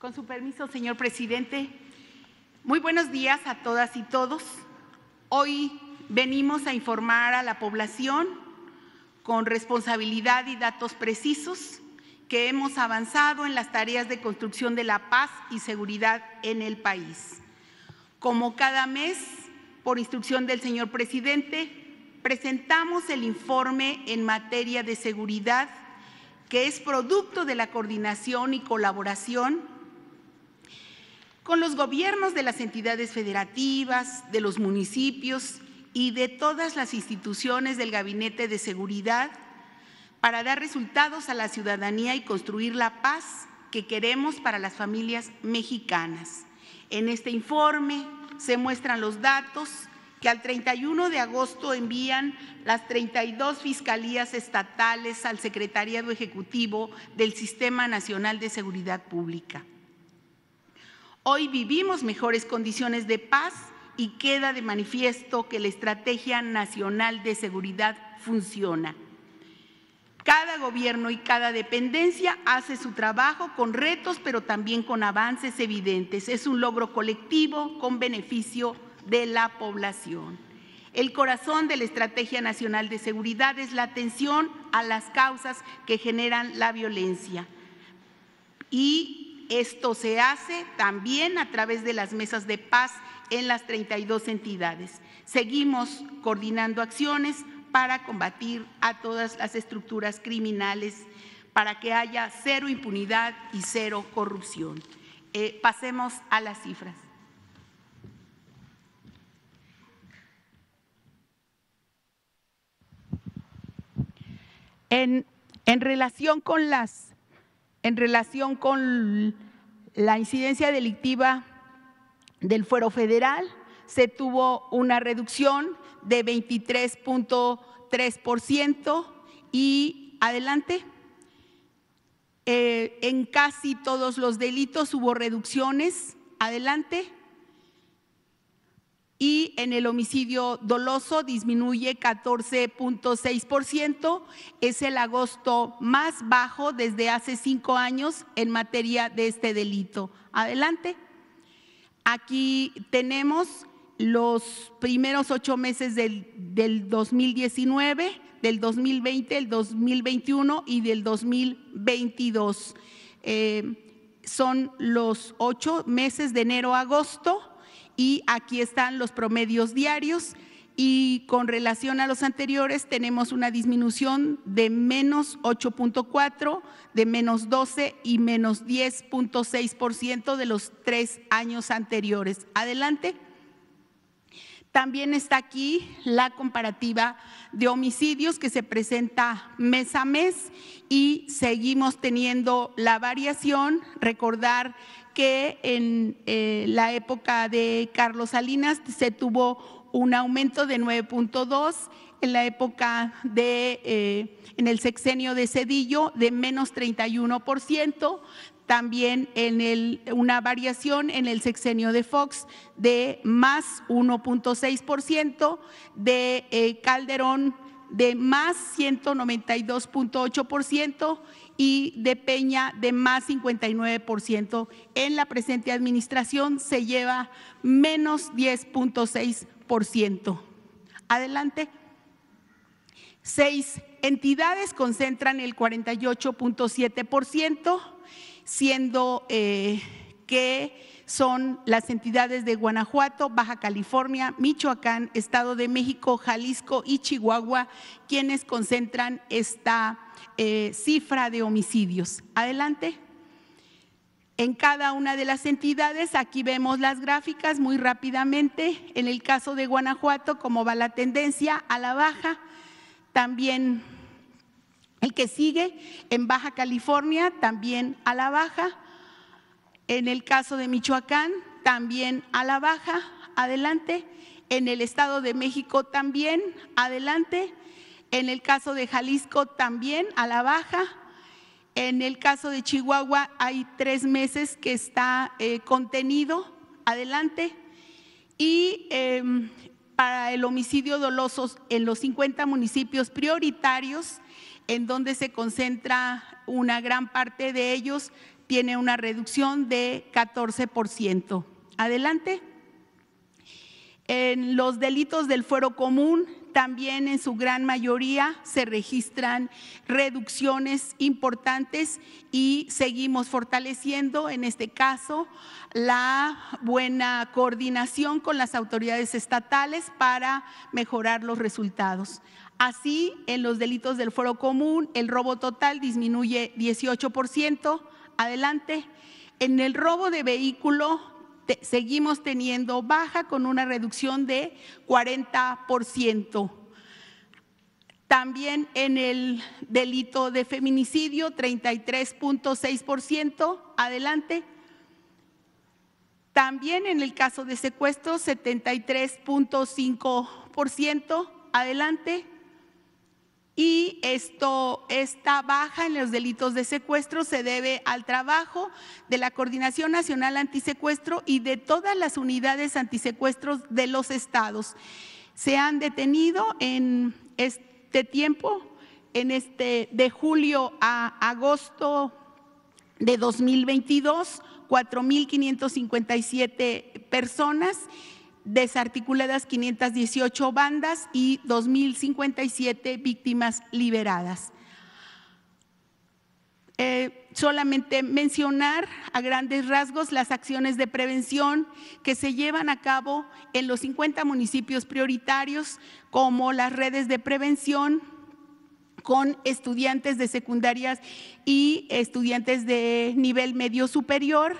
Con su permiso, señor presidente. Muy buenos días a todas y todos. Hoy venimos a informar a la población con responsabilidad y datos precisos que hemos avanzado en las tareas de construcción de la paz y seguridad en el país. Como cada mes, por instrucción del señor presidente, presentamos el informe en materia de seguridad que es producto de la coordinación y colaboración con los gobiernos de las entidades federativas, de los municipios y de todas las instituciones del Gabinete de Seguridad para dar resultados a la ciudadanía y construir la paz que queremos para las familias mexicanas. En este informe se muestran los datos que al 31 de agosto envían las 32 fiscalías estatales al Secretariado Ejecutivo del Sistema Nacional de Seguridad Pública. Hoy vivimos mejores condiciones de paz y queda de manifiesto que la Estrategia Nacional de Seguridad funciona. Cada gobierno y cada dependencia hace su trabajo con retos, pero también con avances evidentes. Es un logro colectivo con beneficio de la población. El corazón de la Estrategia Nacional de Seguridad es la atención a las causas que generan la violencia. Y esto se hace también a través de las mesas de paz en las 32 entidades. Seguimos coordinando acciones para combatir a todas las estructuras criminales, para que haya cero impunidad y cero corrupción. Eh, pasemos a las cifras. En, relación con las, en relación con la incidencia delictiva del fuero federal, se tuvo una reducción de 23.3% y adelante. Eh, en casi todos los delitos hubo reducciones. Adelante y en el homicidio doloso disminuye 14.6%. Es el agosto más bajo desde hace cinco años en materia de este delito. Adelante. Aquí tenemos los primeros ocho meses del, 2019, del 2020, el 2021 y del 2022. Eh, son los ocho meses de enero a agosto y aquí están los promedios diarios y con relación a los anteriores tenemos una disminución de menos 8.4, de menos 12 y menos 10.6% de los tres años anteriores. Adelante. También está aquí la comparativa de homicidios que se presenta mes a mes y seguimos teniendo la variación. Recordar que en eh, la época de Carlos Salinas se tuvo un aumento de 9.2, en la época de, eh, en el sexenio de Cedillo, de menos 31%, también en el, una variación en el sexenio de Fox de más 1.6%, de eh, Calderón de más 192.8% y de Peña de más 59%. En la presente administración se lleva menos 10.6%. Adelante. Seis entidades concentran el 48.7%, siendo eh, que son las entidades de Guanajuato, Baja California, Michoacán, Estado de México, Jalisco y Chihuahua quienes concentran esta eh, cifra de homicidios. Adelante. En cada una de las entidades, aquí vemos las gráficas muy rápidamente. En el caso de Guanajuato, cómo va la tendencia a la baja. También el que sigue en Baja California, también a la baja. En el caso de Michoacán, también a la baja. Adelante. En el Estado de México también, adelante. En el caso de Jalisco también a la baja. En el caso de Chihuahua hay tres meses que está eh, contenido. Adelante. Y em, para el homicidio doloso en los 50 municipios prioritarios, en donde se concentra una gran parte de ellos, tiene una reducción de 14%. Adelante. En los delitos del fuero común también en su gran mayoría se registran reducciones importantes y seguimos fortaleciendo en este caso la buena coordinación con las autoridades estatales para mejorar los resultados. Así, en los delitos del foro común, el robo total disminuye 18%. Adelante. En el robo de vehículo seguimos teniendo baja con una reducción de 40%. También en el delito de feminicidio, 33.6%. Adelante. También en el caso de secuestro, 73.5%. Adelante. Y esto, esta baja en los delitos de secuestro se debe al trabajo de la Coordinación Nacional Antisecuestro y de todas las unidades antisecuestros de los estados. Se han detenido en este tiempo, en este de julio a agosto de 2022, 4.557 personas desarticuladas 518 bandas y 2.057 víctimas liberadas. Eh, solamente mencionar a grandes rasgos las acciones de prevención que se llevan a cabo en los 50 municipios prioritarios, como las redes de prevención con estudiantes de secundarias y estudiantes de nivel medio superior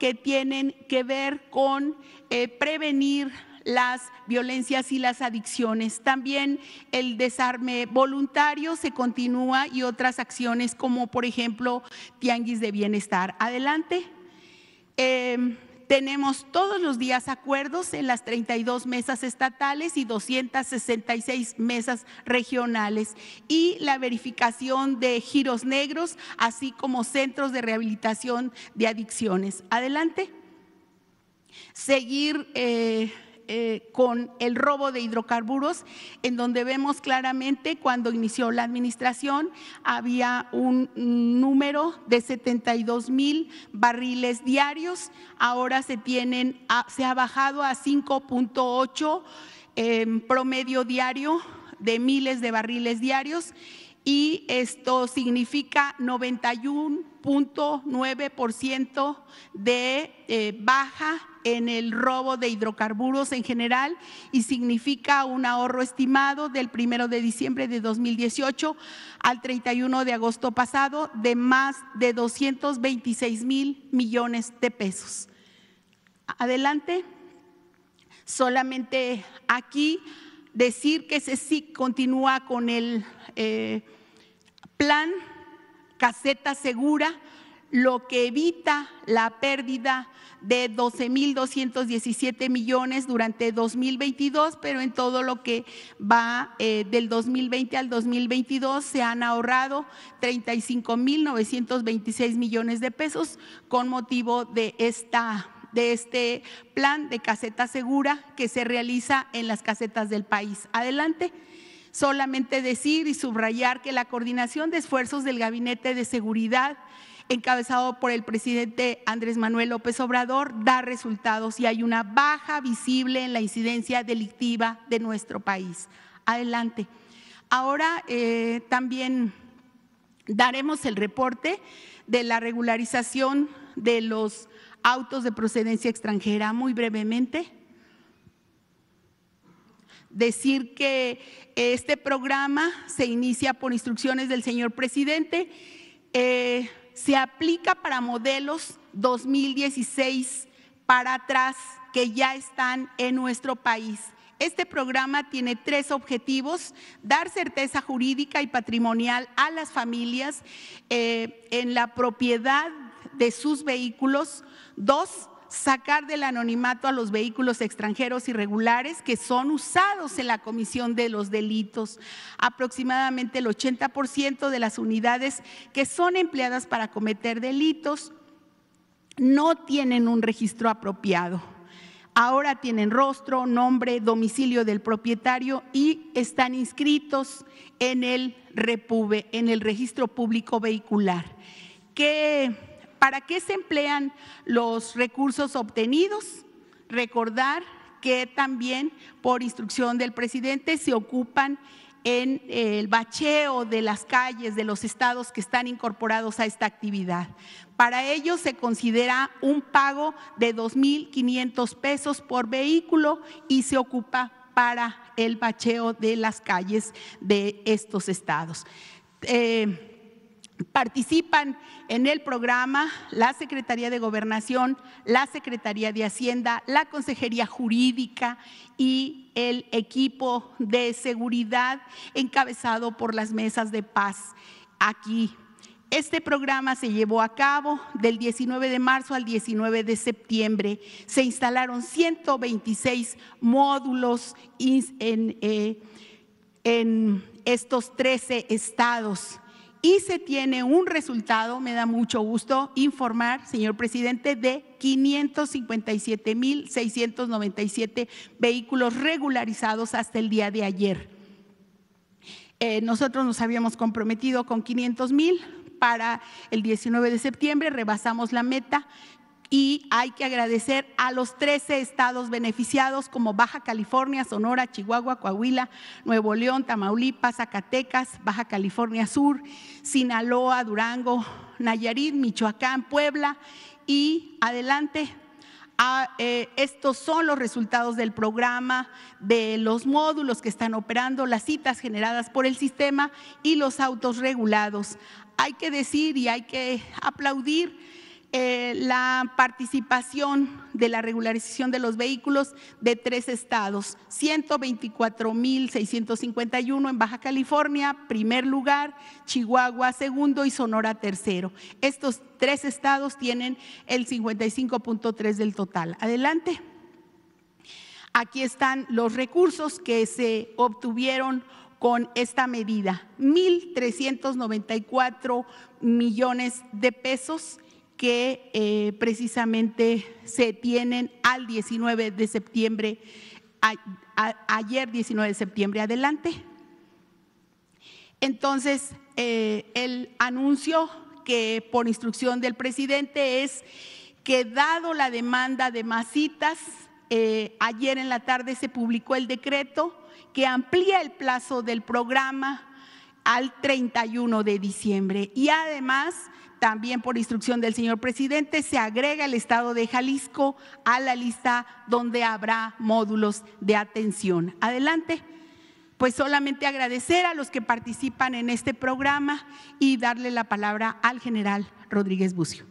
que tienen que ver con eh, prevenir las violencias y las adicciones. También el desarme voluntario se continúa y otras acciones como por ejemplo tianguis de bienestar. Adelante. Em, tenemos todos los días acuerdos en las 32 mesas estatales y 266 mesas regionales y la verificación de giros negros, así como centros de rehabilitación de adicciones. Adelante. Seguir. Eh, eh, con el robo de hidrocarburos, en donde vemos claramente cuando inició la administración había un número de 72 mil barriles diarios, ahora se tienen, se ha bajado a 5.8 em, promedio diario de miles de barriles diarios y esto significa 91.9% de eh, baja en el robo de hidrocarburos en general y significa un ahorro estimado del primero de diciembre de 2018 al 31 de agosto pasado de más de 226 mil millones de pesos. Adelante. Solamente aquí decir que se sí continúa con el eh, plan caseta segura, lo que evita la pérdida de 12.217 millones durante 2022, pero en todo lo que va eh, del 2020 al 2022 se han ahorrado 35.926 millones de pesos con motivo de esta de este plan de caseta segura que se realiza en las casetas del país. Adelante. Solamente decir y subrayar que la coordinación de esfuerzos del Gabinete de Seguridad encabezado por el presidente Andrés Manuel López Obrador, da resultados y hay una baja visible en la incidencia delictiva de nuestro país. Adelante. Ahora eh, también daremos el reporte de la regularización de los autos de procedencia extranjera muy brevemente. Decir que este programa se inicia por instrucciones del señor presidente. Eh, se aplica para modelos 2016 para atrás que ya están en nuestro país. Este programa tiene tres objetivos, dar certeza jurídica y patrimonial a las familias eh, en la propiedad de sus vehículos. Dos, sacar del anonimato a los vehículos extranjeros irregulares que son usados en la comisión de los delitos. Aproximadamente el 80% de las unidades que son empleadas para cometer delitos no tienen un registro apropiado. Ahora tienen rostro, nombre, domicilio del propietario y están inscritos en el en el Registro Público Vehicular. ¿Qué ¿Para qué se emplean los recursos obtenidos? Recordar que también por instrucción del presidente se ocupan en el bacheo de las calles de los estados que están incorporados a esta actividad. Para ello se considera un pago de 2.500 pesos por vehículo y se ocupa para el bacheo de las calles de estos estados. Eh, Participan en el programa la Secretaría de Gobernación, la Secretaría de Hacienda, la Consejería Jurídica y el equipo de seguridad encabezado por las mesas de paz aquí. Este programa se llevó a cabo del 19 de marzo al 19 de septiembre. Se instalaron 126 módulos en, eh, en estos 13 estados y se tiene un resultado, me da mucho gusto informar, señor presidente, de 557.697 vehículos regularizados hasta el día de ayer. Eh, nosotros nos habíamos comprometido con 500 mil para el 19 de septiembre, rebasamos la meta, y hay que agradecer a los 13 estados beneficiados como Baja California, Sonora, Chihuahua, Coahuila, Nuevo León, Tamaulipas, Zacatecas, Baja California Sur, Sinaloa, Durango, Nayarit, Michoacán, Puebla y adelante. Eh, estos son los resultados del programa, de los módulos que están operando, las citas generadas por el sistema y los autos regulados. Hay que decir y hay que aplaudir eh, la participación de la regularización de los vehículos de tres estados, 124.651 en Baja California, primer lugar, Chihuahua segundo y Sonora tercero. Estos tres estados tienen el 55.3 del total. Adelante. Aquí están los recursos que se obtuvieron con esta medida, 1.394 millones de pesos que eh, precisamente se tienen al 19 de septiembre, ayer 19 de septiembre adelante. Entonces, eh, el anuncio que por instrucción del presidente es que dado la demanda de más citas, eh, ayer en la tarde se publicó el decreto que amplía el plazo del programa al 31 de diciembre y además también por instrucción del señor presidente, se agrega el estado de Jalisco a la lista donde habrá módulos de atención. Adelante. Pues solamente agradecer a los que participan en este programa y darle la palabra al general Rodríguez Bucio.